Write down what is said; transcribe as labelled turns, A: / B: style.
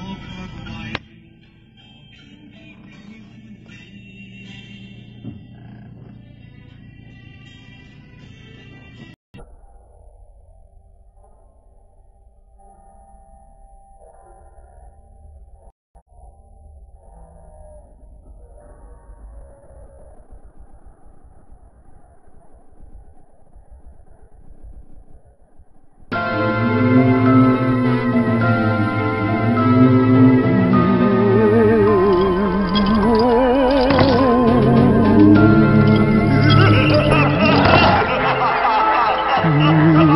A: more mim.